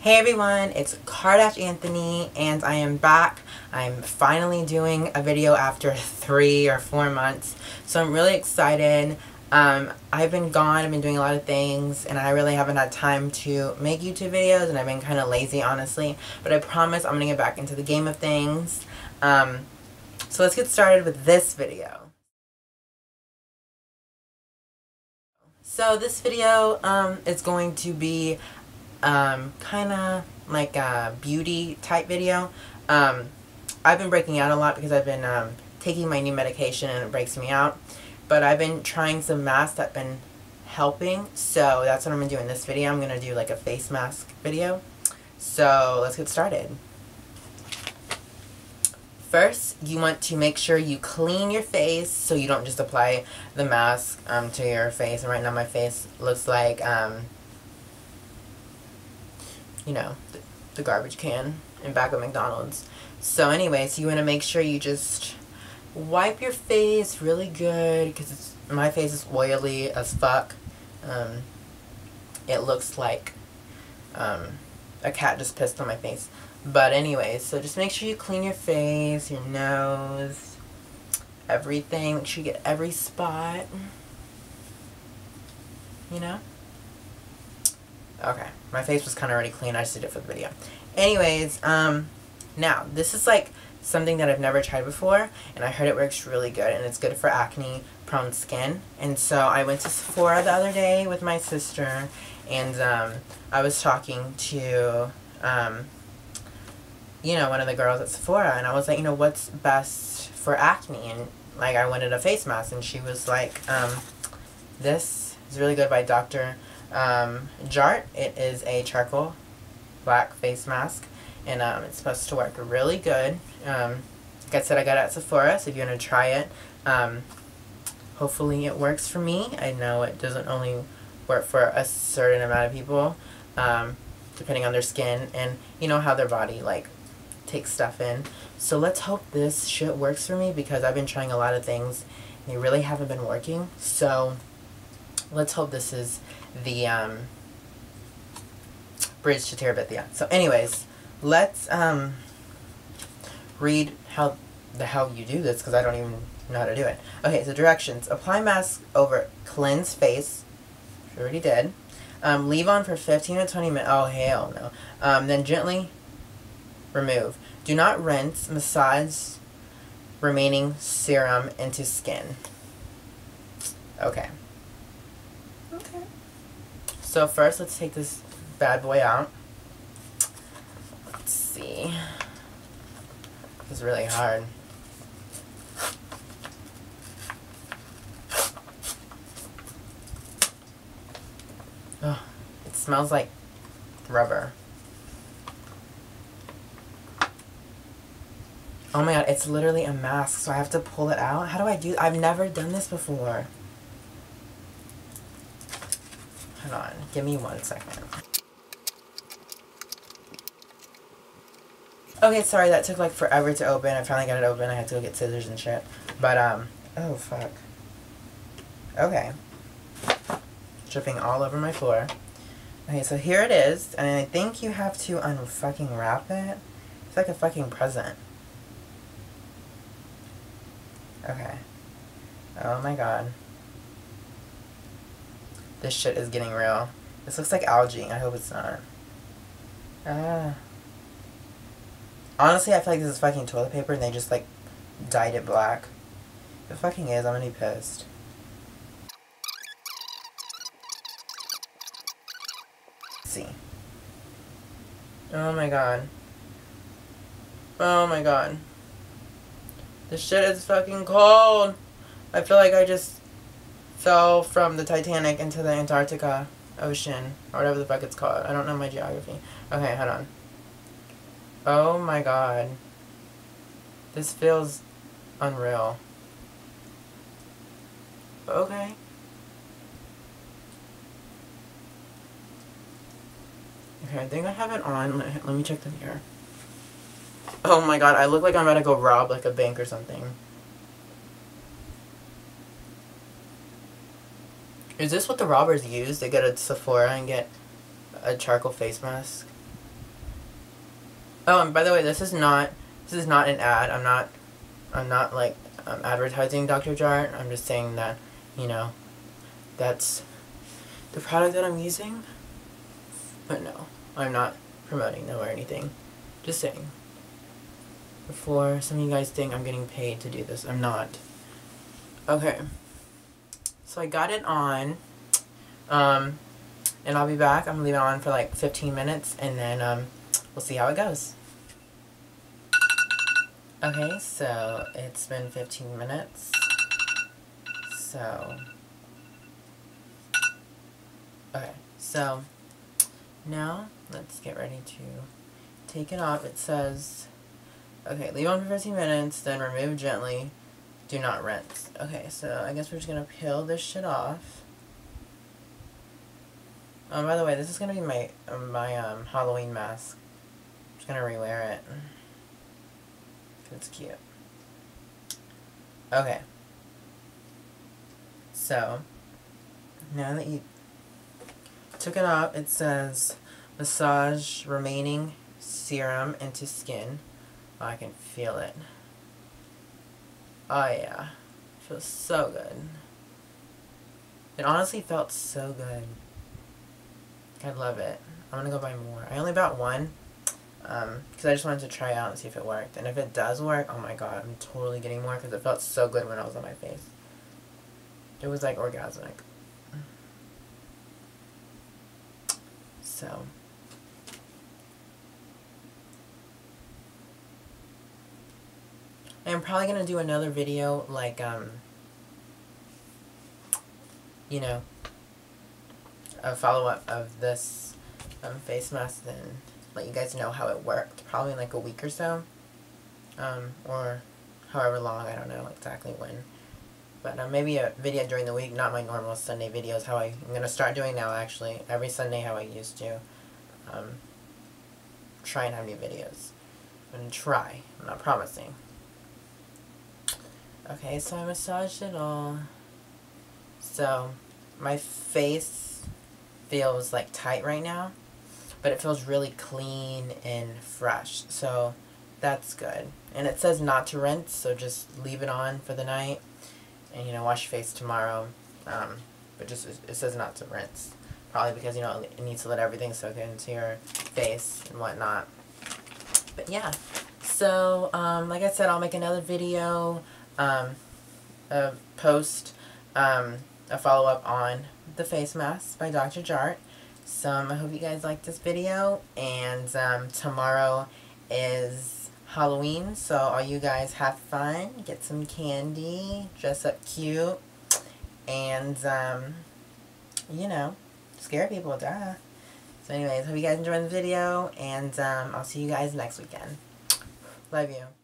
Hey everyone, it's Kardash Anthony and I am back. I'm finally doing a video after three or four months. So I'm really excited. Um, I've been gone, I've been doing a lot of things and I really haven't had time to make YouTube videos and I've been kind of lazy honestly. But I promise I'm going to get back into the game of things. Um, so let's get started with this video. So this video um, is going to be um, kind of like a beauty type video. Um, I've been breaking out a lot because I've been um, taking my new medication and it breaks me out. But I've been trying some masks that have been helping. So that's what I'm going to do in this video. I'm going to do like a face mask video. So let's get started. First, you want to make sure you clean your face so you don't just apply the mask um, to your face. And right now my face looks like um, you know, the, the garbage can in back of McDonald's. So anyways, you want to make sure you just wipe your face really good because my face is oily as fuck. Um, it looks like um, a cat just pissed on my face. But anyways, so just make sure you clean your face, your nose, everything. Make sure you get every spot. You know? Okay, my face was kind of already clean. I just did it for the video. Anyways, um, now, this is like something that I've never tried before, and I heard it works really good, and it's good for acne-prone skin. And so I went to Sephora the other day with my sister, and um, I was talking to, um, you know, one of the girls at Sephora, and I was like, you know, what's best for acne? And, like, I wanted a face mask, and she was like, um, this is really good by Dr um, Jart. It is a charcoal black face mask and um, it's supposed to work really good. Um, like I said, I got it at Sephora, so if you want to try it, um, hopefully it works for me. I know it doesn't only work for a certain amount of people, um, depending on their skin and you know how their body like takes stuff in. So let's hope this shit works for me because I've been trying a lot of things and they really haven't been working. So let's hope this is the um, bridge to Terabithia. So anyways, let's um, read how the hell you do this because I don't even know how to do it. Okay, so directions. Apply mask over cleanse face. Which already did. Um, leave on for 15 to 20 minutes. Oh, hell no. Um, then gently remove. Do not rinse. Massage remaining serum into skin. Okay. Okay. So first, let's take this bad boy out. Let's see. It's really hard. Oh, it smells like rubber. Oh my god, it's literally a mask, so I have to pull it out? How do I do I've never done this before. Hold on. Give me one second. Okay, sorry, that took like forever to open. I finally got it open. I had to go get scissors and shit. But, um, oh, fuck. Okay. Dripping all over my floor. Okay, so here it is. And I think you have to unfucking wrap it. It's like a fucking present. Okay. Oh my god. This shit is getting real. This looks like algae. I hope it's not. Ah. Honestly, I feel like this is fucking toilet paper and they just, like, dyed it black. If it fucking is, I'm gonna be pissed. Let's see. Oh my god. Oh my god. This shit is fucking cold. I feel like I just fell from the Titanic into the Antarctica Ocean, or whatever the fuck it's called. I don't know my geography. Okay, hold on. Oh my god. This feels unreal. Okay. Okay, I think I have it on. Let, me check the mirror. Oh my god, I look like I'm about to go rob like a bank or something. Is this what the robbers use? They go to Sephora and get a charcoal face mask? Oh, and by the way, this is not this is not an ad. I'm not I'm not like I'm advertising Dr. Jart. I'm just saying that you know that's the product that I'm using. But no, I'm not promoting them or anything. Just saying. Before some of you guys think I'm getting paid to do this, I'm not. Okay. So I got it on. Um, and I'll be back. I'm gonna leave it on for like 15 minutes and then um, we'll see how it goes. Okay, so it's been 15 minutes. So, okay, so now let's get ready to take it off. It says, okay, leave on for 15 minutes, then remove gently. Do not rinse. Okay, so I guess we're just going to peel this shit off. Oh, by the way, this is going to be my, uh, my um, Halloween mask. I'm just going to rewear it. It's cute. Okay. So, now that you took it off, it says massage remaining serum into skin. Oh, I can feel it. Oh yeah. Feels so good. It honestly felt so good. I love it. I'm gonna go buy more. I only bought one. Um, because I just wanted to try out and see if it worked. And if it does work, oh my god, I'm totally getting more because it felt so good when I was on my face. It was like orgasmic. So. I'm probably going to do another video like, um, you know, a follow-up of this um, face mask and let you guys know how it worked. Probably in like a week or so. Um, or however long, I don't know exactly when. But uh, maybe a video during the week, not my normal Sunday videos, how I, I'm going to start doing now actually, every Sunday how I used to. Um, try and have new videos. I'm going to try, I'm not promising. Okay, so I massaged it all. So, my face feels like tight right now but it feels really clean and fresh. So that's good. And it says not to rinse, so just leave it on for the night and, you know, wash your face tomorrow. Um, but just, it says not to rinse. Probably because, you know, it needs to let everything soak into your face and whatnot. But yeah. So, um, like I said, I'll make another video, um, a post, um, a follow-up on the face mask by Dr. Jart. So I hope you guys like this video. And um, tomorrow is Halloween. So all you guys have fun. Get some candy. Dress up cute. And, um, you know, scare people. Duh. So anyways, hope you guys enjoyed the video. And um, I'll see you guys next weekend. Love you.